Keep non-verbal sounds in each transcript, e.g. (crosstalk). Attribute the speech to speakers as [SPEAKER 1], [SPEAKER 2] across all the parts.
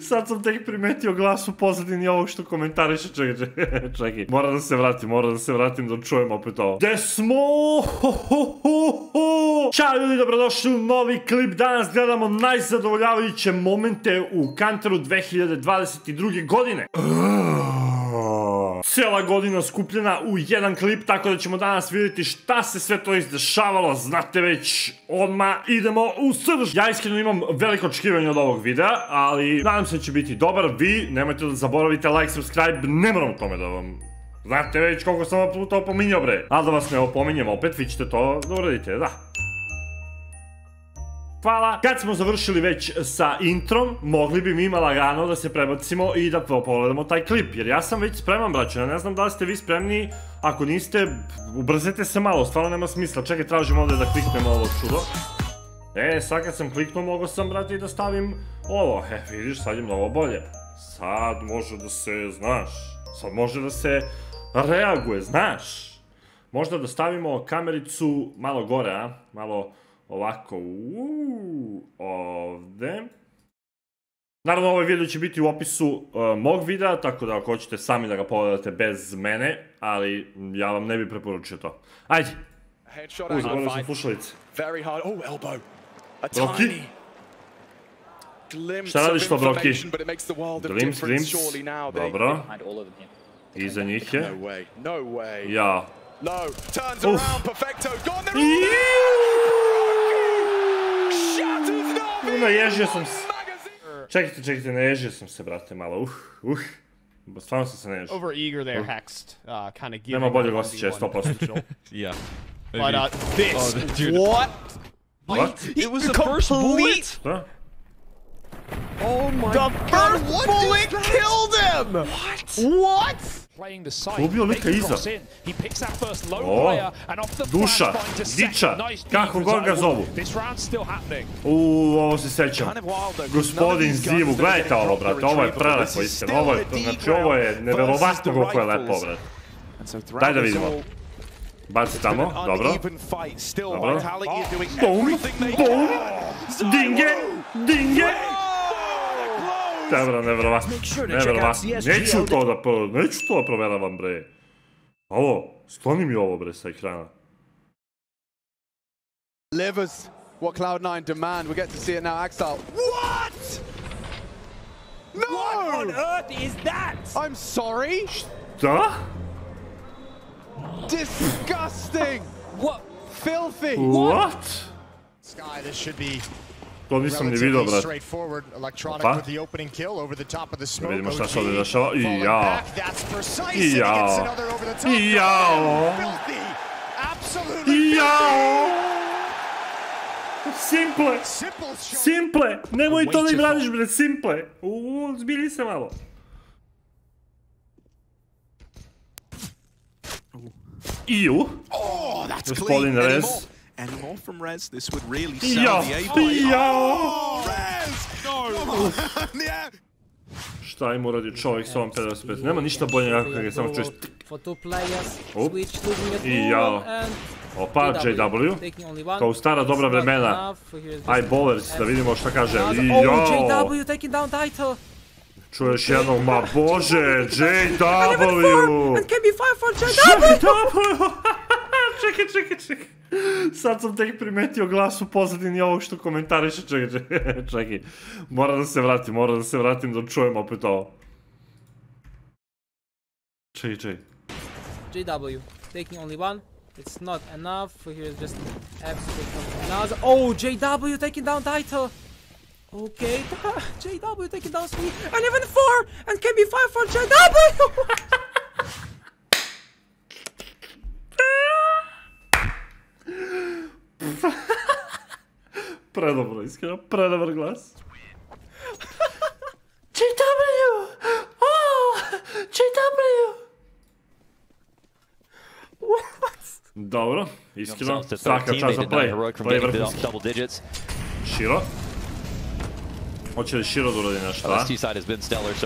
[SPEAKER 1] Sad sam tek primetio glas u pozadini ovog što komentariše. Čekaj, čekaj, (laughs) čekaj. Moram da se vratim, moram da se vratim da čujem opet ovo. Gde smo? Ćao ljudi, dobrodošli u novi klip. Danas gledamo najzadovoljavajuće momente u Kanteru 2022. godine. Cijela godina skupljena u jedan klip, tako da ćemo danas vidjeti šta se sve to izdešavalo, znate već, odmah idemo u srž. Ja iskreno imam veliko očekivanje od ovog videa, ali nadam se da će biti dobar. Vi nemojte da zaboravite like, subscribe, ne moram tome da vam Znate već koliko sam vam puta opominjao bre. Ali da vas ne opominjem opet, vi ćete to da uradite, da. Hvala. Kad smo završili već sa introm, mogli bi mi lagano da se prebacimo i da pogledamo taj klip. Jer ja sam već spreman, braćo. Ne znam da li ste vi spremni. Ako niste, ubrzajte se malo. Stvarno nema smisla. Čekaj, tražim ovdje da kliknemo ovo čudo. E, sad kad sam kliknuo, mogo sam, brate, i da stavim ovo. E, vidiš, sad je mnogo bolje. Sad može da se, znaš, sad može da se reaguje, znaš. Možda da stavimo kamericu malo gore, a? Malo ovako, uuu, ovde. Naravno, ovaj video će biti u opisu e, mog videa, tako da ako hoćete sami da ga pogledate bez mene, ali ja vam ne bih preporučio to. Ajde! Uj, zaboravio sam slušalice. Broki! Šta radiš to, Broki?
[SPEAKER 2] Glims, glims.
[SPEAKER 1] Dobro. Iza njih je. Ja.
[SPEAKER 2] Uff! Iuuu!
[SPEAKER 1] Naježio sam se.
[SPEAKER 2] Magazine.
[SPEAKER 1] Čekajte, čekajte, naježio sam se, brate, malo. Uh, uh. Stvarno sam se naježio.
[SPEAKER 3] over eager there, Hexed. Uh, kind of giving.
[SPEAKER 1] Nema boljeg
[SPEAKER 3] the
[SPEAKER 1] osjećaja,
[SPEAKER 3] 1v1
[SPEAKER 1] 100%. (laughs)
[SPEAKER 4] Yeah.
[SPEAKER 3] but uh, this.
[SPEAKER 4] Oh, dude.
[SPEAKER 3] What?
[SPEAKER 1] What?
[SPEAKER 4] It was the first bullet.
[SPEAKER 1] Da?
[SPEAKER 4] Oh my god.
[SPEAKER 3] The first bullet killed him. What? What?
[SPEAKER 5] Pobio
[SPEAKER 1] lika iza. O, duša, diča, kako god ga zovu. Uuu, ovo se sećam. Gospodin Zivu, gledajte ovo, brate, ovo je prelepo, istina. Ovo je, znači, ovo je
[SPEAKER 2] nevjerovatno
[SPEAKER 1] koliko je lepo, brate. Daj da vidimo. Baci tamo, dobro. Dobro. Boom, boom, dinge, dinge. Dobro, neverovatno, neverovatno. Neću to da, pro- neću to da proveravam, bre. Ovo, skloni mi ovo, bre, sa ekrana.
[SPEAKER 6] delivers what Cloud9 demand. We get to see it now. Axel. What? No!
[SPEAKER 5] What on earth is that?
[SPEAKER 6] I'm sorry.
[SPEAKER 1] Da?
[SPEAKER 6] Disgusting.
[SPEAKER 5] What?
[SPEAKER 6] Filthy.
[SPEAKER 1] What?
[SPEAKER 7] Sky, this should be
[SPEAKER 1] To nisam ni vidio,
[SPEAKER 7] brat. Pa?
[SPEAKER 1] Opa. Vidimo šta se ovdje dešava. I jao. I jao. I jao.
[SPEAKER 7] I
[SPEAKER 1] jao. Simple.
[SPEAKER 7] Simple.
[SPEAKER 1] Nemoj to da im radiš, bre. Simple. Uuu, zbilji se malo.
[SPEAKER 4] Iu.
[SPEAKER 1] Gospodin Rez.
[SPEAKER 4] And more from Rez, this would really sell
[SPEAKER 1] ja,
[SPEAKER 4] the AP. Ja.
[SPEAKER 1] Oh,
[SPEAKER 4] Rez! No. (laughs)
[SPEAKER 1] Šta im uradi čovjek s ovom 55? Nema ništa bolje nakon kada samo čuješ
[SPEAKER 8] Up.
[SPEAKER 1] I jao. Opa, JW. Kao stara dobra vremena. Aj, Bowlers, da vidimo šta kaže. I jao. Čuješ jednog, ma bože, (laughs) JW!
[SPEAKER 8] JW! (laughs)
[SPEAKER 1] Čekaj, čekaj, čekaj. Sad sam tek primetio glas u pozadini ovog što komentariše. (laughs) Čekaj, čekaj, čekaj. Moram da se vratim, moram da se vratim da čujem opet ovo. Čekaj, čekaj.
[SPEAKER 8] JW taking only one. It's not enough. Here's just absolute another. Oh, JW taking down Daito. Okay, (laughs) JW taking down three, and even four, and KB5 for JW. (laughs)
[SPEAKER 1] Predobro, iskreno, predobar glas. JW! Oh! JW! What? Dobro, iskreno, svaka čast za play. Play
[SPEAKER 9] je vrhunski.
[SPEAKER 1] Shiro. Hoće li Shiro da uradi nešto, a?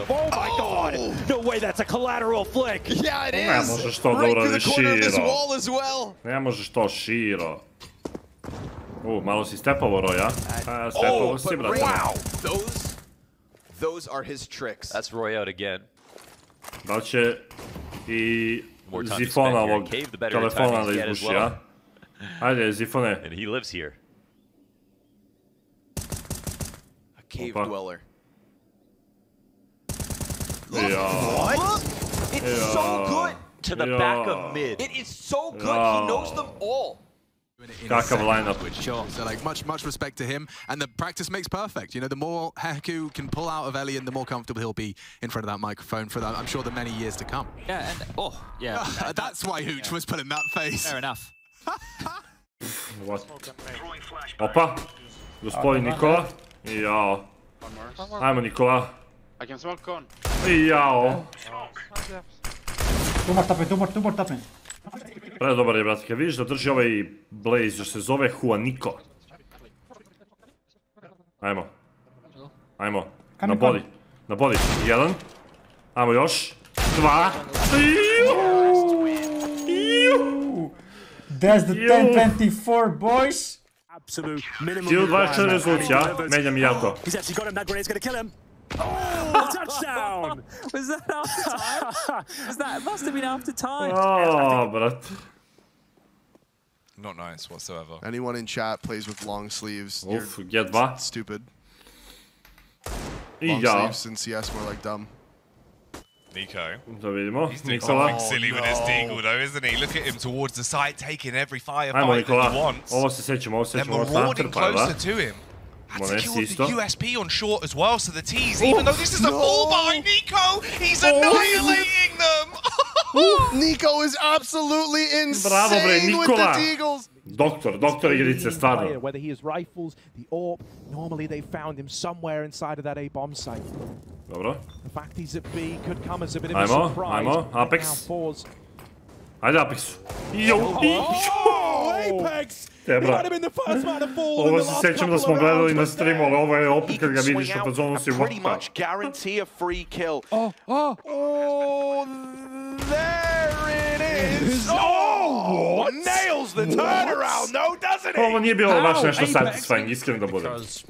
[SPEAKER 9] Oh my god! No way, that's a collateral flick!
[SPEAKER 4] Yeah, it is!
[SPEAKER 1] Ne možeš to da
[SPEAKER 4] uradi Shiro.
[SPEAKER 1] Ne možeš to, širo. U, malo si stepovo, Roja. A, oh, stepovo
[SPEAKER 4] Oh,
[SPEAKER 1] si, brate.
[SPEAKER 4] wow. Those
[SPEAKER 3] Those are his tricks.
[SPEAKER 10] That's Roy out again.
[SPEAKER 1] Da li će i
[SPEAKER 10] More time to
[SPEAKER 1] Zifona
[SPEAKER 10] here.
[SPEAKER 1] ovog
[SPEAKER 10] the better
[SPEAKER 1] telefona da
[SPEAKER 10] get as
[SPEAKER 1] izbuši,
[SPEAKER 10] well.
[SPEAKER 1] a? Ajde, Zifone.
[SPEAKER 10] And he lives here.
[SPEAKER 3] A cave
[SPEAKER 1] Opa.
[SPEAKER 3] dweller.
[SPEAKER 1] Ja.
[SPEAKER 10] It's so good to the back of mid.
[SPEAKER 3] It is so good. He knows them all.
[SPEAKER 4] In a
[SPEAKER 1] Kakav
[SPEAKER 4] second,
[SPEAKER 1] lineup.
[SPEAKER 4] Which, sure. so like much much respect to him, and the practice makes perfect. You know, the more Heku can pull out of Elian, the more comfortable he'll be in front of that microphone for that. I'm sure the many years to come.
[SPEAKER 11] Yeah, and oh, yeah. (laughs)
[SPEAKER 4] That's why Hooch was putting that face.
[SPEAKER 11] Fair enough. (laughs)
[SPEAKER 1] What? Opa. Gospodin Nikola. I jao. Ajmo Nikola.
[SPEAKER 12] I can smoke cone.
[SPEAKER 1] I jao.
[SPEAKER 13] Two more top mid, two more, two more top mid.
[SPEAKER 1] Predobar je, brate. Kad vidiš da drži ovaj Blaze, još se zove Juanico. Ajmo. Ajmo. Na body. Na body. Jedan. Ajmo još. Dva.
[SPEAKER 13] That's the
[SPEAKER 1] Yo.
[SPEAKER 13] 10-24, boys.
[SPEAKER 9] Absolute minimum.
[SPEAKER 1] Kill 24 rezolucija. Menjam ja to.
[SPEAKER 9] He's actually got him. That grenade's to kill him. Oh, touchdown! (laughs)
[SPEAKER 11] Was that after time? Was that must have been after time.
[SPEAKER 1] O, brat.
[SPEAKER 14] Not nice whatsoever.
[SPEAKER 15] Anyone in chat plays with long sleeves. you're
[SPEAKER 1] Uf, G2.
[SPEAKER 15] Stupid. Long
[SPEAKER 1] ja.
[SPEAKER 15] sleeves in CS more like dumb.
[SPEAKER 14] NiKo.
[SPEAKER 1] Da vidimo.
[SPEAKER 14] He's doing
[SPEAKER 1] Nikola.
[SPEAKER 14] something silly with his oh, deagle though, isn't he? Look at him towards the site, taking every
[SPEAKER 1] Ajmo
[SPEAKER 14] firefight that he
[SPEAKER 1] Nikola.
[SPEAKER 14] wants.
[SPEAKER 1] Ovo se sećamo, ovo se
[SPEAKER 14] Then
[SPEAKER 1] sećamo. Ovo
[SPEAKER 14] marauding
[SPEAKER 1] transfer pa,
[SPEAKER 14] closer
[SPEAKER 1] da?
[SPEAKER 14] to him. Had
[SPEAKER 1] Mones
[SPEAKER 14] secured
[SPEAKER 1] isto.
[SPEAKER 14] the USP on short as well, so the T's, even though this is a fall by NiKo, he's annihilating them!
[SPEAKER 15] NiKo is absolutely insane
[SPEAKER 1] Bravo, bre,
[SPEAKER 15] with the
[SPEAKER 1] Nikola.
[SPEAKER 15] Deagles.
[SPEAKER 1] Doktor, doktor igrice, stvarno.
[SPEAKER 9] Whether he has rifles, the AWP, normally they found him somewhere inside of that A bomb site.
[SPEAKER 1] Dobro.
[SPEAKER 9] The fact he's at B could come as a bit of a
[SPEAKER 1] Ajmo,
[SPEAKER 9] surprise.
[SPEAKER 1] ajmo,
[SPEAKER 9] Right
[SPEAKER 1] Apex. Ajde Apexu. Jo,
[SPEAKER 9] oh, oh, Apex!
[SPEAKER 1] Te,
[SPEAKER 9] He
[SPEAKER 1] bra.
[SPEAKER 9] had him in the first man to fall in
[SPEAKER 1] Ovo
[SPEAKER 9] the
[SPEAKER 1] se
[SPEAKER 9] last
[SPEAKER 1] sećam da smo gledali na streamu, ali ovo je opet kad ga
[SPEAKER 3] can
[SPEAKER 1] vidiš
[SPEAKER 3] swing
[SPEAKER 1] na fazonu si
[SPEAKER 3] and pretty much guarantee a free kill.
[SPEAKER 9] Oh, oh,
[SPEAKER 3] Oh, there it is. Oh, nails the turnaround, no, doesn't
[SPEAKER 1] Ovo
[SPEAKER 3] he?
[SPEAKER 1] nije bilo baš
[SPEAKER 11] How?
[SPEAKER 1] nešto
[SPEAKER 11] Apex?
[SPEAKER 1] satisfying, iskreno da budem.
[SPEAKER 11] Because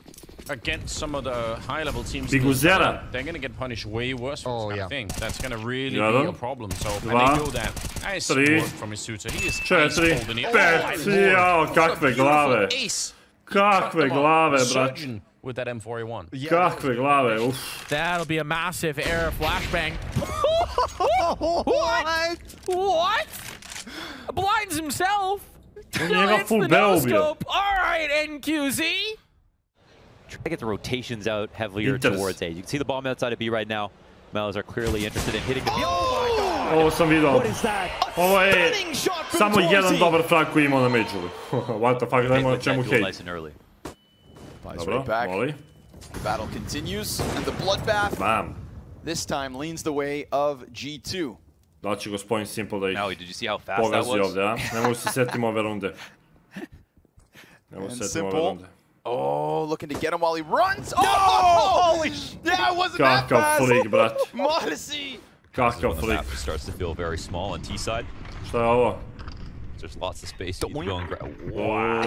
[SPEAKER 11] against some of the high level teams,
[SPEAKER 1] Biguzera.
[SPEAKER 11] they're going to get punished way worse for
[SPEAKER 13] Oh,
[SPEAKER 11] this kind
[SPEAKER 13] yeah.
[SPEAKER 11] of thing. That's going to really
[SPEAKER 1] Jedan.
[SPEAKER 11] be a problem. So, and
[SPEAKER 1] Dva.
[SPEAKER 11] they know that. Nice
[SPEAKER 1] Tri.
[SPEAKER 11] work from his suitor. He is ice
[SPEAKER 1] Četiri,
[SPEAKER 11] cold in it.
[SPEAKER 1] pet,
[SPEAKER 11] Oh, my lord.
[SPEAKER 1] jao,
[SPEAKER 11] What a
[SPEAKER 1] kakve
[SPEAKER 11] beautiful
[SPEAKER 1] glave.
[SPEAKER 11] Ace.
[SPEAKER 1] Kakve glave, brat.
[SPEAKER 11] With that M41.
[SPEAKER 1] Kakve glave, uf.
[SPEAKER 9] That'll be a massive air flashbang.
[SPEAKER 13] What? What? Blinds himself.
[SPEAKER 1] On njega full beo ubio.
[SPEAKER 13] All right, NQZ.
[SPEAKER 10] Try to get the rotations out heavier towards A. You can see the bomb outside of B right now. Melos are clearly interested in hitting the B.
[SPEAKER 1] Oh Ovo oh, sam video.
[SPEAKER 9] What is that?
[SPEAKER 1] Ovo je
[SPEAKER 9] Stunning shot from
[SPEAKER 1] samo jedan
[SPEAKER 9] Torsi.
[SPEAKER 1] dobar frag koji imao na Majoru. What the fuck, dajmo na
[SPEAKER 10] Hit that
[SPEAKER 1] čemu
[SPEAKER 10] duel
[SPEAKER 1] hate.
[SPEAKER 10] nice and early.
[SPEAKER 3] Buys
[SPEAKER 1] Dobro,
[SPEAKER 3] right back.
[SPEAKER 1] voli.
[SPEAKER 3] The battle continues, and the bloodbath
[SPEAKER 1] Bam.
[SPEAKER 3] This time leans the way of G2.
[SPEAKER 1] Da će gospodin Simple da ih
[SPEAKER 10] Now, did you see how fast that was?
[SPEAKER 1] ovde, a? Ne mogu se setim ove runde. Ne mogu se setim ove runde.
[SPEAKER 3] Oh, looking to get him while he runs. Oh, holy sh! Yeah, it wasn't that
[SPEAKER 1] Kakav
[SPEAKER 3] fast.
[SPEAKER 1] flik, brat.
[SPEAKER 3] Modesty.
[SPEAKER 1] Kakav
[SPEAKER 10] When the
[SPEAKER 1] flik.
[SPEAKER 10] map starts to feel very small on T side.
[SPEAKER 1] Šta je ovo?
[SPEAKER 10] There's lots of space. You can go and grab. Wow!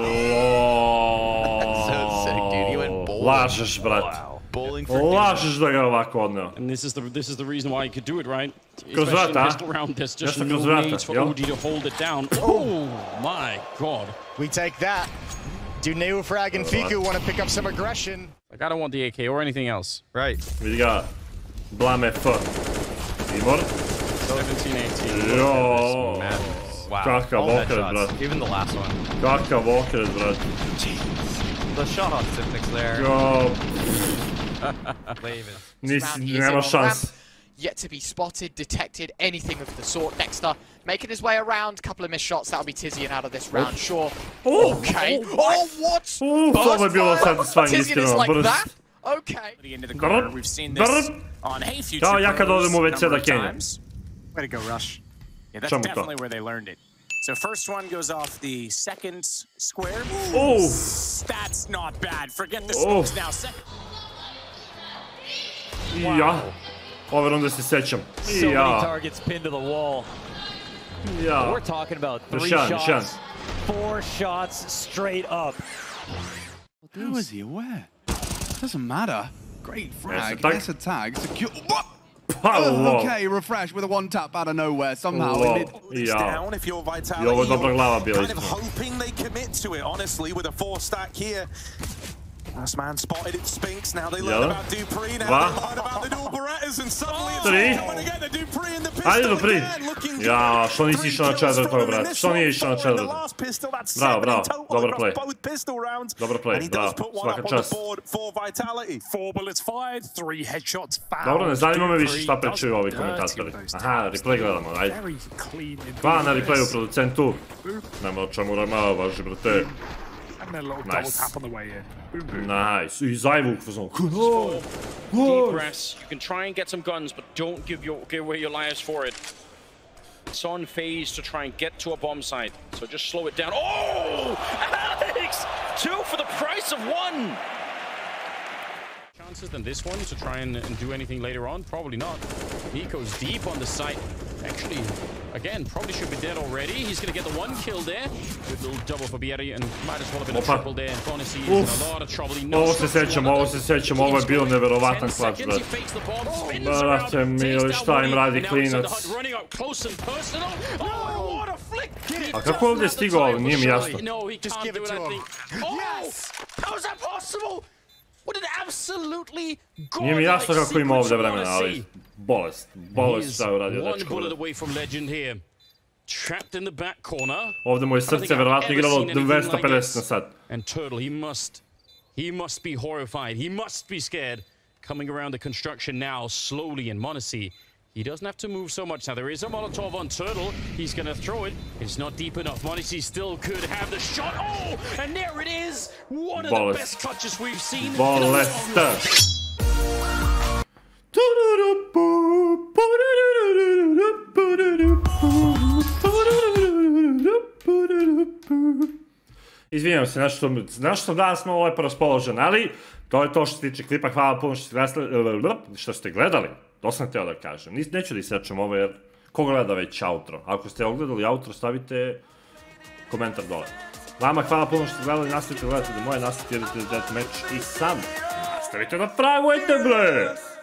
[SPEAKER 10] (laughs)
[SPEAKER 3] so sick, dude. He went bowling.
[SPEAKER 1] Lažeš, brat.
[SPEAKER 3] Bowling for
[SPEAKER 1] Lažeš da ga ovako odneo.
[SPEAKER 16] And this is the this is the reason why he could do it, right?
[SPEAKER 1] Kroz
[SPEAKER 16] Especially
[SPEAKER 1] vrata,
[SPEAKER 16] pistol round, there's just
[SPEAKER 1] Nešto
[SPEAKER 16] no
[SPEAKER 1] kroz vrata,
[SPEAKER 16] need for
[SPEAKER 1] jel?
[SPEAKER 16] OG to hold it down. (coughs) Oh my god!
[SPEAKER 7] We take that. Do Neofrag and Fiku want to pick up some aggression?
[SPEAKER 16] Like I don't want the AK or anything else.
[SPEAKER 7] Right.
[SPEAKER 1] Vidi ga. Blame F. Timor.
[SPEAKER 16] 17, 18.
[SPEAKER 1] Jo.
[SPEAKER 10] Wow.
[SPEAKER 1] Kakav
[SPEAKER 10] All
[SPEAKER 1] okret,
[SPEAKER 10] headshots.
[SPEAKER 11] Even the last one.
[SPEAKER 1] Kakav okret, brat.
[SPEAKER 11] The shot on Sipnix there.
[SPEAKER 1] Jo,
[SPEAKER 11] Waving.
[SPEAKER 1] nisi,
[SPEAKER 17] Round he is
[SPEAKER 1] nema
[SPEAKER 17] on
[SPEAKER 1] šans.
[SPEAKER 17] ramp, Yet to be spotted, detected, anything of the sort. Dexter making his way around. Couple of missed shots. That'll be Tizian out of this round, sure.
[SPEAKER 1] Oh,
[SPEAKER 17] Okay. Oh, what?
[SPEAKER 1] Uf, ovo je bilo satisfying,
[SPEAKER 17] Tizian is like
[SPEAKER 1] Brz.
[SPEAKER 17] that? Okay.
[SPEAKER 18] into the corner. We've seen this
[SPEAKER 1] brr.
[SPEAKER 18] on Hey Future
[SPEAKER 1] Kao ja kad
[SPEAKER 18] Pros
[SPEAKER 1] odem u
[SPEAKER 18] a
[SPEAKER 1] WC
[SPEAKER 18] number
[SPEAKER 1] da
[SPEAKER 18] of
[SPEAKER 1] kenjam.
[SPEAKER 18] times. Way to go, Rush. Yeah, that's
[SPEAKER 1] Čemu to?
[SPEAKER 18] definitely where they learned it. So first one goes off the second square.
[SPEAKER 1] Oh.
[SPEAKER 18] That's not bad. Forget the
[SPEAKER 1] Oh.
[SPEAKER 18] now. Second.
[SPEAKER 1] I ja. Ove runde se sećam.
[SPEAKER 10] So many
[SPEAKER 1] ja.
[SPEAKER 10] targets pinned to the wall.
[SPEAKER 1] Ja.
[SPEAKER 10] We're talking about three
[SPEAKER 1] jedan, još jedan.
[SPEAKER 10] shots, four shots straight up.
[SPEAKER 6] How is he aware? Doesn't matter. Great frag.
[SPEAKER 1] attack.
[SPEAKER 6] Yes, attack. Secure. What?
[SPEAKER 1] Pa,
[SPEAKER 6] Oh, okay, refresh with a one tap out of nowhere somehow.
[SPEAKER 1] Lol.
[SPEAKER 6] It
[SPEAKER 18] down if you're Vitality.
[SPEAKER 1] I ovo je dobra
[SPEAKER 18] you're
[SPEAKER 1] glava bila
[SPEAKER 18] kind of hoping they commit to it, honestly, with a four stack here. Last man spotted it Sphinx. Now they learn about Dupree. Now
[SPEAKER 1] Va?
[SPEAKER 18] they learn about the dual Berettas and suddenly it's
[SPEAKER 1] Tri.
[SPEAKER 18] going the Dupree in the pistol
[SPEAKER 1] Ajde
[SPEAKER 18] Dupree.
[SPEAKER 1] Ja, što nisi išao na četvrtog, brat? Što nije išao na četvrtog? Bravo, bravo. Dobar play. Dobar play, bravo. Svaka čast. Dobro, ne zanima me više šta pričaju ovi komentatori. Aha, replay gledamo, ajde. Va na replayu producentu. Nema o čemu rama, važi brate.
[SPEAKER 9] And then a little double
[SPEAKER 1] Nice.
[SPEAKER 9] tap on the way in. Boom, boom.
[SPEAKER 1] Nice. I zajvuk fazon.
[SPEAKER 16] Deep breaths. You can try and get some guns, but don't give your give away your lives for it. It's on phase to try and get to a bomb site. So just slow it down. Oh, (laughs) Alex! Two for the price of one. Chances than this one to try and, and do anything later on? Probably not. NiKo's deep on the site. Actually, again, probably should be dead already. He's going to get the one kill there. Good little double for Bieri and might as well have been a triple there. Bonisi is
[SPEAKER 1] Uf.
[SPEAKER 16] in a lot of trouble. He
[SPEAKER 1] Ovo
[SPEAKER 16] knows
[SPEAKER 1] se
[SPEAKER 16] what's going
[SPEAKER 1] sećam,
[SPEAKER 16] on.
[SPEAKER 1] ovo se sećam, ovo je bilo neverovatan
[SPEAKER 16] 10
[SPEAKER 1] klač,
[SPEAKER 16] seconds, he
[SPEAKER 1] brate.
[SPEAKER 16] fakes the bomb, spins
[SPEAKER 1] Brate
[SPEAKER 16] around,
[SPEAKER 1] mili, šta im radi
[SPEAKER 16] and now he's in the
[SPEAKER 1] klinac?
[SPEAKER 16] hunt, running up close and personal. Oh, what a flick!
[SPEAKER 1] A kako
[SPEAKER 16] doesn't
[SPEAKER 1] ovdje
[SPEAKER 16] have the
[SPEAKER 1] stigao,
[SPEAKER 16] time
[SPEAKER 1] ali nije mi jasno.
[SPEAKER 16] No, he
[SPEAKER 7] Just
[SPEAKER 16] can't
[SPEAKER 7] give
[SPEAKER 16] do
[SPEAKER 7] it
[SPEAKER 16] it,
[SPEAKER 7] to
[SPEAKER 16] I
[SPEAKER 7] him.
[SPEAKER 16] think. Oh! How is that possible?
[SPEAKER 1] Nije mi jasno kako ima ovdje vremena, ali bolest. Bolest šta je uradio dečko.
[SPEAKER 16] bullet
[SPEAKER 1] brate.
[SPEAKER 16] away from legend here. Trapped in the back corner.
[SPEAKER 1] Ovdje mu je
[SPEAKER 16] I don't think
[SPEAKER 1] srce verovatno
[SPEAKER 16] ever
[SPEAKER 1] igralo
[SPEAKER 16] seen anything like
[SPEAKER 1] 250 na sat.
[SPEAKER 16] And Turtle, he must, he must be horrified. He must be scared. Coming around the construction now, slowly in Monacy. He doesn't have to move so much. Now, there is a Molotov on Turtle. He's going to throw it. It's not deep enough. Monacy still could have the shot. Oh, and there it is. One of
[SPEAKER 1] Bolest.
[SPEAKER 16] the best clutches we've seen.
[SPEAKER 1] Bolest. Izvinjam se, nešto, nešto danas smo lepo raspoloženi, ali to je to što se tiče klipa. Hvala puno što ste gledali. Što ste gledali. To sam teo da kažem. Nis, neću da isečem ovo jer ko gleda već outro. Ako ste ogledali outro, stavite komentar dole. Vama hvala puno što ste gledali, nastavite gledati da moje, nastavite jedete Deathmatch i sam. Nastavite da pragujete, bre!